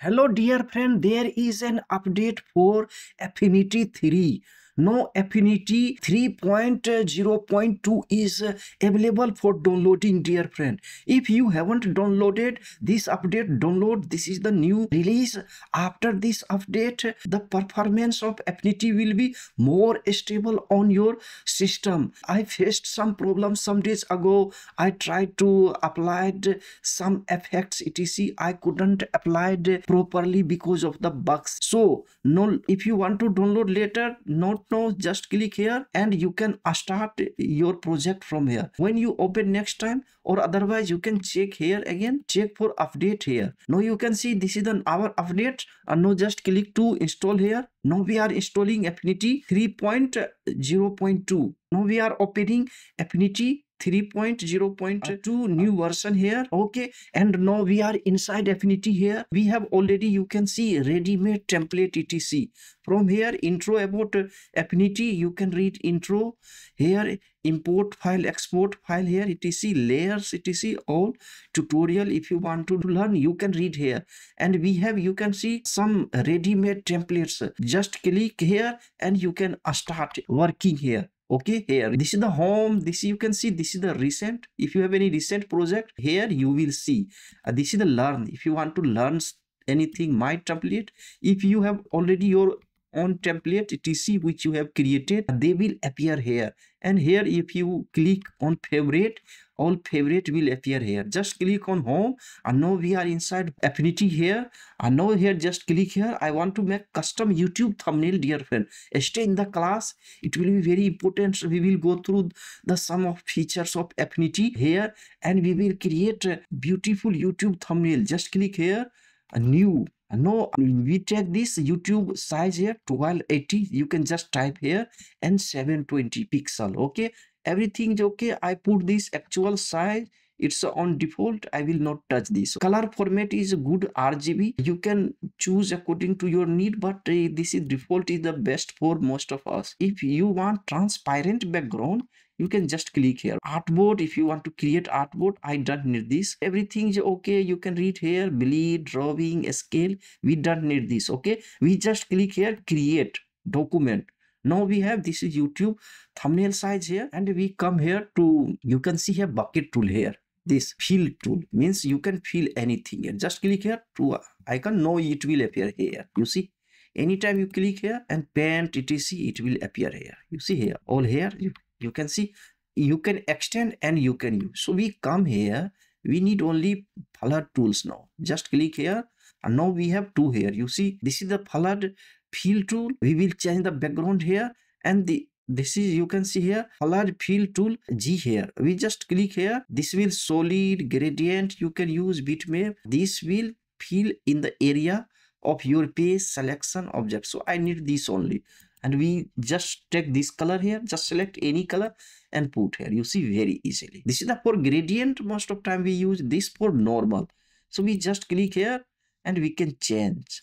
Hello dear friend, there is an update for Affinity 3. No Affinity 3.0.2 is available for downloading dear friend. If you haven't downloaded this update, download. This is the new release. After this update, the performance of Affinity will be more stable on your system. I faced some problems some days ago. I tried to apply some effects etc. I couldn't apply properly because of the bugs. So no, if you want to download later, not now just click here and you can start your project from here. When you open next time or otherwise you can check here again check for update here. Now you can see this is an our update. And now just click to install here. Now we are installing affinity 3.0.2 now we are opening affinity 3.0.2 uh, uh. new version here okay? And now we are inside affinity here. We have already you can see ready-made template etc. From here intro about uh, affinity you can read intro. Here import file export file here etc. Layers etc. All tutorial if you want to learn you can read here. And we have you can see some ready-made templates. Just click here and you can start working here okay here. This is the home. This you can see this is the recent. If you have any recent project here you will see. Uh, this is the learn. If you want to learn anything my template if you have already your own template etc which you have created they will appear here and here if you click on favorite all favorite will appear here just click on home and now we are inside affinity here and now here just click here i want to make custom youtube thumbnail dear friend stay in the class it will be very important we will go through the sum of features of affinity here and we will create a beautiful youtube thumbnail just click here a new no we take this youtube size here 1280 you can just type here and 720 pixel okay? Everything is okay. I put this actual size. It's on default. I will not touch this. Color format is good rgb you can choose according to your need but uh, this is default is the best for most of us. If you want transparent background you can just click here. Artboard if you want to create artboard i don't need this. Everything is okay. You can read here bleed drawing scale. We don't need this okay? We just click here create document. Now we have this is youtube thumbnail size here and we come here to you can see here bucket tool here. This fill tool means you can fill anything here. Just click here to icon. No it will appear here. You see? Anytime you click here and paint etc it will appear here. You see here? All here you you can see you can extend and you can use. So we come here we need only flood tools now. Just click here and now we have two here. You see this is the flood fill tool. We will change the background here and the this is you can see here flood fill tool g here. We just click here. This will solid gradient you can use bitmap. This will fill in the area of your page selection object. So i need this only and we just take this color here just select any color and put here. You see very easily. This is the for gradient most of time we use this for normal. So we just click here and we can change.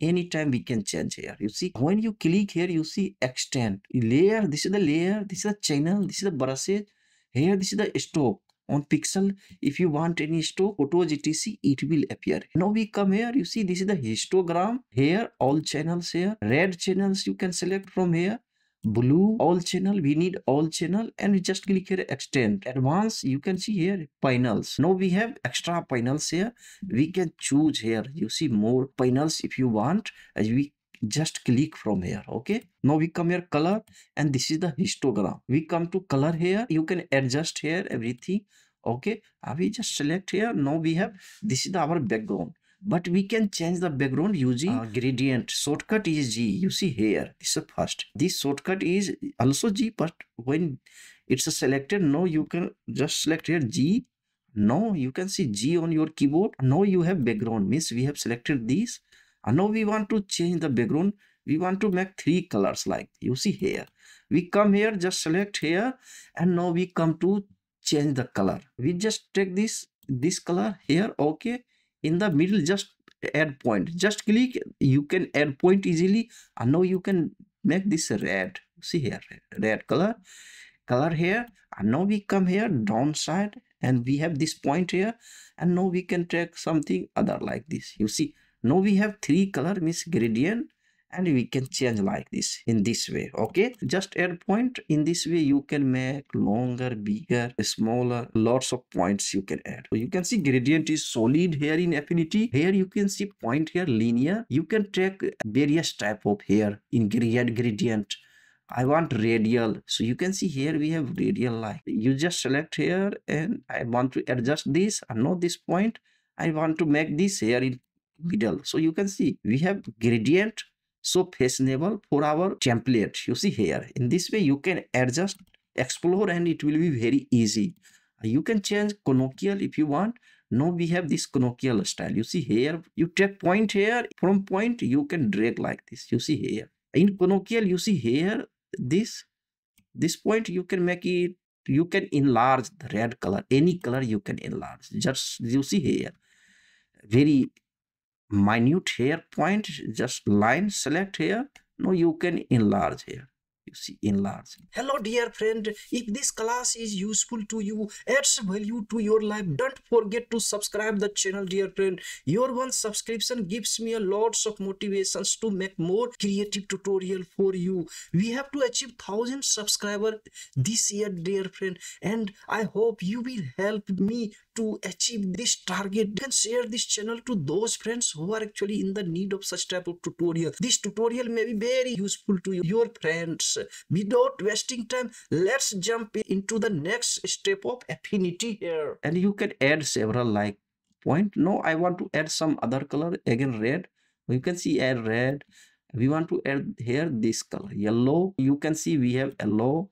Anytime we can change here. You see when you click here you see extend. Layer this is the layer this is the channel this is the brushes. Here this is the stroke on pixel. If you want any stock photos etc it will appear. Now we come here you see this is the histogram. Here all channels here. Red channels you can select from here. Blue all channel. We need all channel and just click here extend. Advanced you can see here panels now we have extra panels here. We can choose here. You see more panels if you want. As we just click from here okay? Now we come here color and this is the histogram. We come to color here. You can adjust here everything okay? Uh, we just select here. Now we have this is the, our background. But we can change the background using uh, gradient. shortcut is g. You see here this is first. This shortcut is also g but when it's selected now you can just select here g. Now you can see g on your keyboard. Now you have background. Means we have selected this and now we want to change the background. We want to make three colors like you see here. We come here just select here and now we come to change the color. We just take this this color here okay. In the middle just add point. Just click you can add point easily. And now you can make this red. See here red color. Color here. And now we come here downside and we have this point here. And now we can take something other like this. You see now we have three color means gradient and we can change like this in this way okay? Just add point. In this way you can make longer bigger smaller lots of points you can add. So you can see gradient is solid here in affinity. Here you can see point here linear. You can take various type of here in gradient gradient. I want radial. So you can see here we have radial line. You just select here and I want to adjust this. And not this point. I want to make this here in middle. So you can see we have gradient so fashionable for our template. You see here in this way you can adjust explore and it will be very easy. Uh, you can change conical if you want. Now we have this conical style. You see here you take point here. From point you can drag like this. You see here. In conical you see here this this point you can make it you can enlarge the red color. Any color you can enlarge. Just you see here. Very minute here point just line select here. No you can enlarge here. You see enlarge. Hello dear friend. If this class is useful to you adds value to your life don't forget to subscribe the channel dear friend. Your one subscription gives me a lots of motivations to make more creative tutorial for you. We have to achieve thousand subscriber this year dear friend and i hope you will help me to achieve this target then share this channel to those friends who are actually in the need of such type of tutorial. This tutorial may be very useful to your friends. Without wasting time let's jump into the next step of affinity here. And you can add several like point. No i want to add some other color. Again red. You can see add red. We want to add here this color. Yellow. You can see we have yellow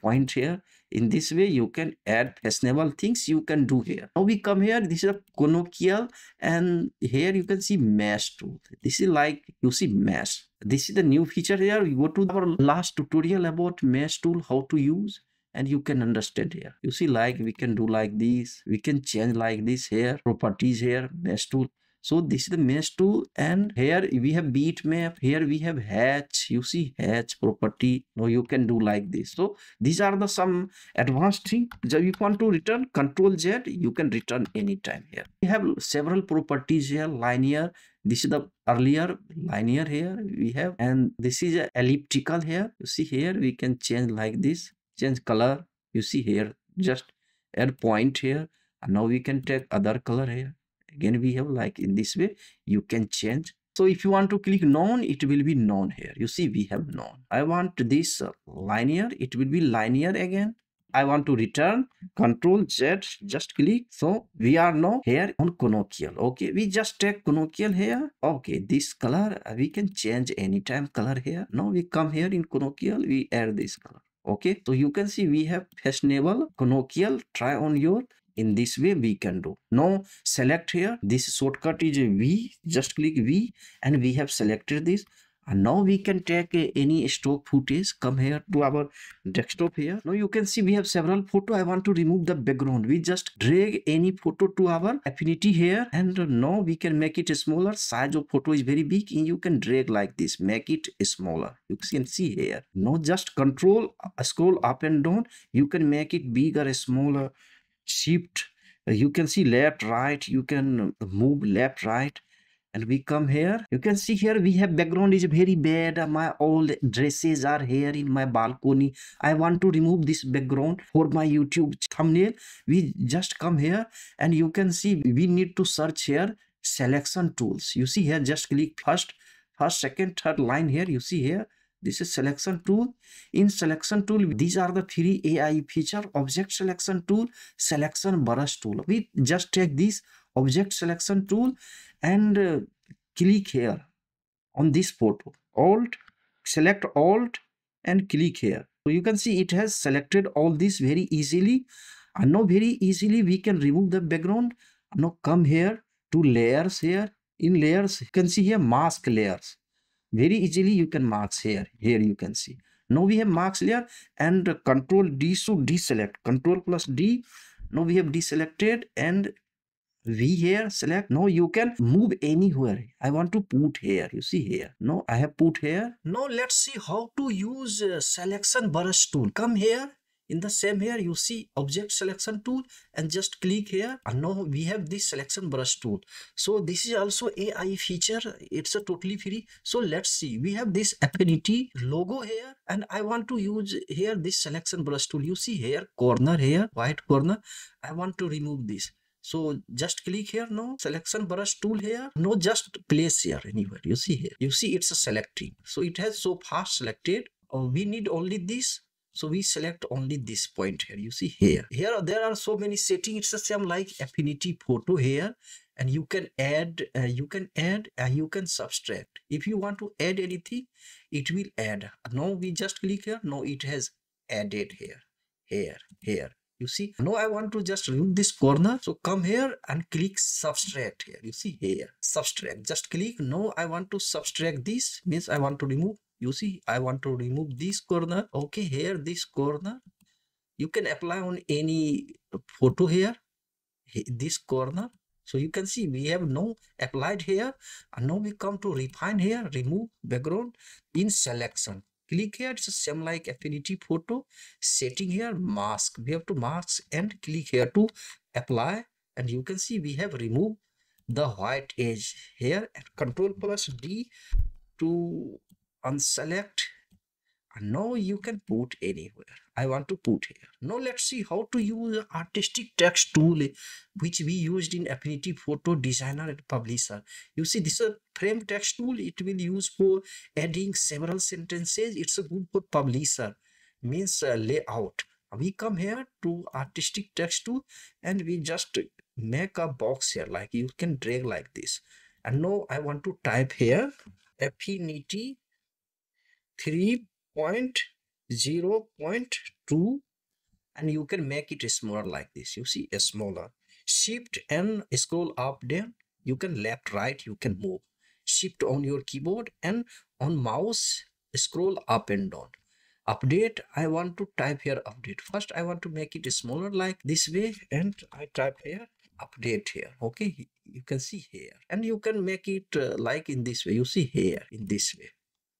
point here in this way you can add fashionable things you can do here. Now we come here this is a conical and here you can see mesh tool. This is like you see mesh. This is the new feature here. We go to our last tutorial about mesh tool how to use and you can understand here. You see like we can do like this. We can change like this here. Properties here mesh tool so this is the mesh tool and here we have bitmap here we have hatch you see hatch property now you can do like this. So these are the some advanced thing. If you want to return control z you can return anytime here. We have several properties here linear this is the earlier linear here we have. And this is a elliptical here. You see here we can change like this. Change color. You see here just add point here. And now we can take other color here again we have like in this way you can change. So if you want to click none it will be none here. You see we have none i want this uh, linear. It will be linear again. I want to return. Control Z. Just click. So we are now here on conical okay we just take conical here. Okay this color uh, we can change anytime color here. Now we come here in conical we add this color. Okay so you can see we have fashionable conical try on your in this way we can do. Now select here this shortcut is v just click v and we have selected this. And now we can take uh, any stock footage come here to our desktop here. Now you can see we have several photo. I want to remove the background. We just drag any photo to our affinity here and now we can make it smaller. Size of photo is very big and you can drag like this. Make it smaller. You can see here. Now just control scroll up and down. You can make it bigger smaller shift. You can see left right. You can move left right. And we come here. You can see here we have background is very bad. My old dresses are here in my balcony. I want to remove this background for my youtube thumbnail. We just come here and you can see we need to search here selection tools. You see here just click first first second third line here. You see here this is selection tool. In selection tool these are the three ai feature. Object selection tool selection brush tool. We just take this object selection tool and uh, click here on this photo. Alt select alt and click here. So you can see it has selected all this very easily. And now very easily we can remove the background. Now come here to layers here. In layers you can see here mask layers very easily you can mask here. Here you can see. Now we have mask layer and control d to deselect. Control plus d. Now we have deselected and v here select. Now you can move anywhere. I want to put here. You see here. No i have put here. Now let's see how to use uh, selection brush tool. Come here in the same here you see object selection tool and just click here. And now we have this selection brush tool. So this is also ai feature. It's a totally free. So let's see. We have this affinity logo here. And i want to use here this selection brush tool. You see here corner here white corner. I want to remove this. So just click here no selection brush tool here. No just place here anywhere. You see here. You see it's a selecting. So it has so fast selected. Uh, we need only this so we select only this point here. You see here. Here there are so many settings. It's the same like affinity photo here. And you can add uh, you can add and you can subtract. If you want to add anything it will add. Now we just click here. No it has added here here here. You see? Now i want to just remove this corner. So come here and click subtract here. You see here? Subtract. Just click. No i want to subtract this. Means i want to remove you see i want to remove this corner. Okay here this corner. You can apply on any photo here. This corner. So you can see we have no applied here. And now we come to refine here. Remove background. In selection click here. It's the same like affinity photo. Setting here mask. We have to mask and click here to apply. And you can see we have removed the white edge here. And control plus d to unselect and now you can put anywhere. I want to put here. Now let's see how to use artistic text tool which we used in affinity photo designer and publisher. You see this is a frame text tool. It will use for adding several sentences. It's a good for publisher. Means uh, layout. We come here to artistic text tool and we just make a box here like you can drag like this. And now i want to type here affinity 3.0.2 and you can make it smaller like this. You see a smaller. Shift and scroll up down. You can left right you can move. Shift on your keyboard and on mouse scroll up and down. Update i want to type here update. First i want to make it smaller like this way and i type here update here. Okay you can see here. And you can make it uh, like in this way. You see here in this way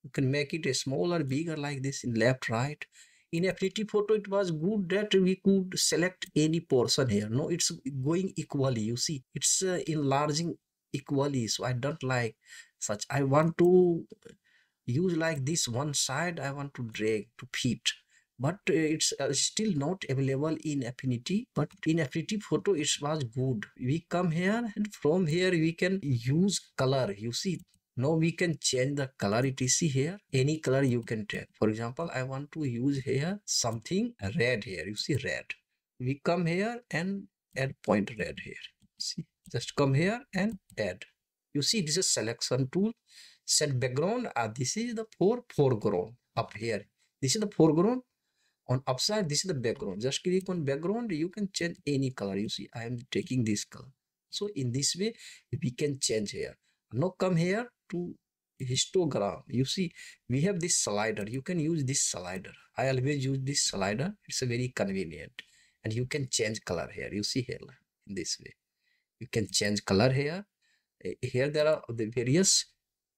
you can make it a smaller bigger like this in left right. In affinity photo it was good that we could select any portion here. No it's going equally. You see it's uh, enlarging equally. So i don't like such. I want to use like this one side. I want to drag to fit. But uh, it's uh, still not available in affinity. But in affinity photo it was good. We come here and from here we can use color. You see now we can change the color it is see here. Any color you can take for example i want to use here something red here. You see red. We come here and add point red here. See? Just come here and add. You see this is selection tool. Set background uh, this is the for foreground up here. This is the foreground. On upside this is the background. Just click on background you can change any color. You see i am taking this color. So in this way we can change here now come here to histogram. You see we have this slider. You can use this slider. I always use this slider. It's a very convenient. And you can change color here. You see here in this way. You can change color here. Eh, here there are the various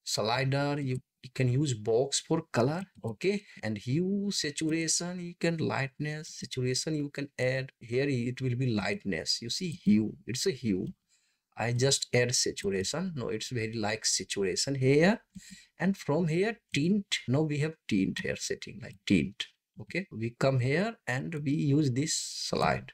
slider. You, you can use box for color okay? And hue saturation you can lightness saturation you can add. Here it will be lightness. You see hue. It's a hue I just add saturation. No, it's very like saturation here. And from here, tint. Now we have tint here setting like tint. Okay, we come here and we use this slide.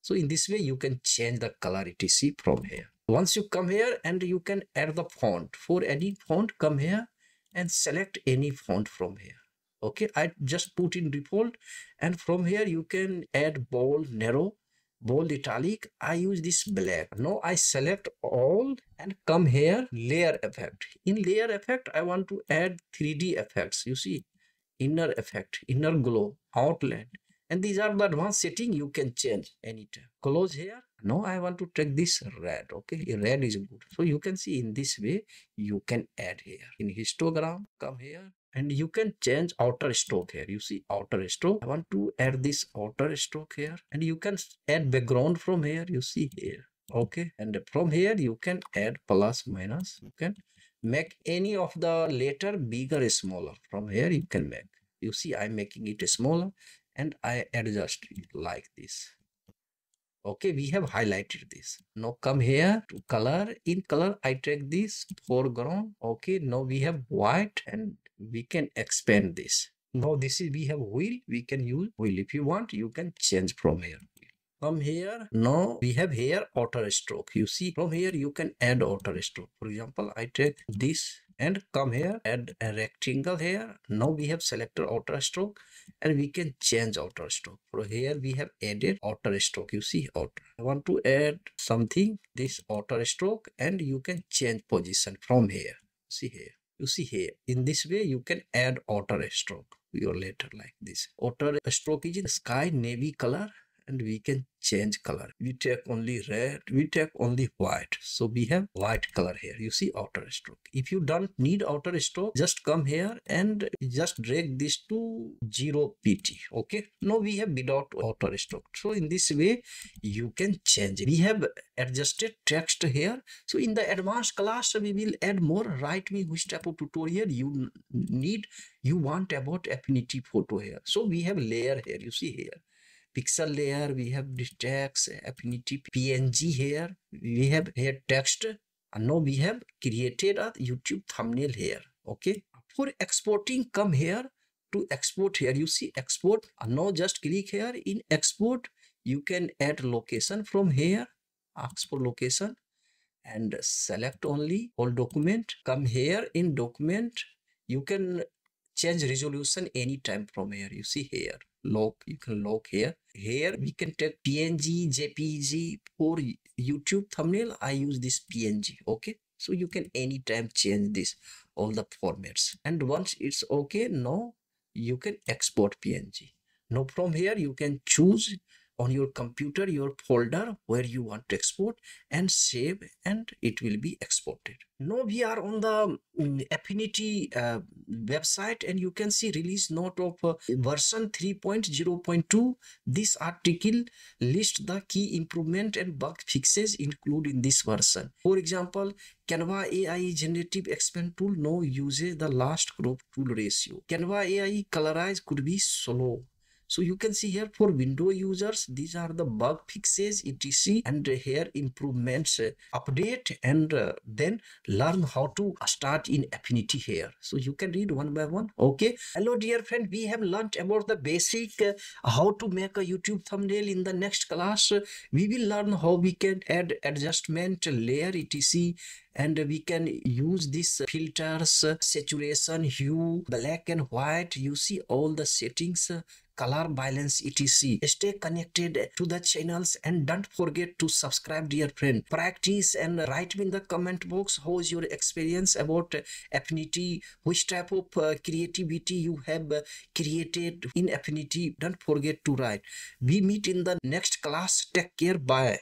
So in this way, you can change the color etc from here. Once you come here and you can add the font. For any font, come here and select any font from here. Okay, I just put in default and from here you can add bold, narrow bold italic i use this black now i select all and come here layer effect. In layer effect i want to add 3d effects you see. Inner effect inner glow outline and these are the advanced setting you can change anytime. Close here. Now i want to take this red okay? Red is good. So you can see in this way you can add here. In histogram come here and you can change outer stroke here. You see outer stroke. I want to add this outer stroke here. And you can add background from here. You see here. Okay. And from here you can add plus minus. You can make any of the letter bigger smaller. From here you can make. You see i'm making it smaller. And i adjust it like this. Okay. We have highlighted this. Now come here to color. In color i take this foreground. Okay. Now we have white and we can expand this. Now this is we have wheel we can use wheel if you want you can change from here. Come here now we have here outer stroke. You see from here you can add outer stroke. For example i take this and come here add a rectangle here. Now we have selected outer stroke and we can change outer stroke. For here we have added outer stroke. You see outer i want to add something this outer stroke and you can change position from here. See here you see here in this way you can add outer stroke. Your letter like this. Outer stroke is in sky navy color and we can change color. We take only red we take only white. So we have white color here. You see outer stroke. If you don't need outer stroke just come here and just drag this to 0 pt okay? Now we have without outer stroke. So in this way you can change. We have adjusted text here. So in the advanced class we will add more write me which type of tutorial. You need you want about affinity photo here. So we have layer here. You see here pixel layer we have this text affinity png here we have here text and now we have created a youtube thumbnail here okay? For exporting come here to export here you see export and now just click here in export you can add location from here ask for location and select only all document come here in document you can change resolution anytime from here you see here lock you can lock here. Here we can take png jpg for youtube thumbnail. I use this png okay? So you can anytime change this all the formats. And once it's okay now you can export png now from here you can choose on your computer your folder where you want to export and save and it will be exported. Now we are on the um, affinity uh, website and you can see release note of uh, version 3.0.2 this article lists the key improvement and bug fixes included in this version. For example canva ai generative expand tool now uses the last crop tool ratio. Canva ai colorize could be slow so you can see here for window users these are the bug fixes etc and here improvements uh, update and uh, then learn how to start in affinity here. So you can read one by one. Okay. Hello dear friend. We have learned about the basic uh, how to make a youtube thumbnail in the next class. We will learn how we can add adjustment layer etc and we can use these filters saturation hue black and white. You see all the settings color balance etc stay connected to the channels and don't forget to subscribe dear friend. Practice and write me in the comment box how is your experience about affinity? Which type of uh, creativity you have uh, created in affinity? Don't forget to write. We meet in the next class. Take care. Bye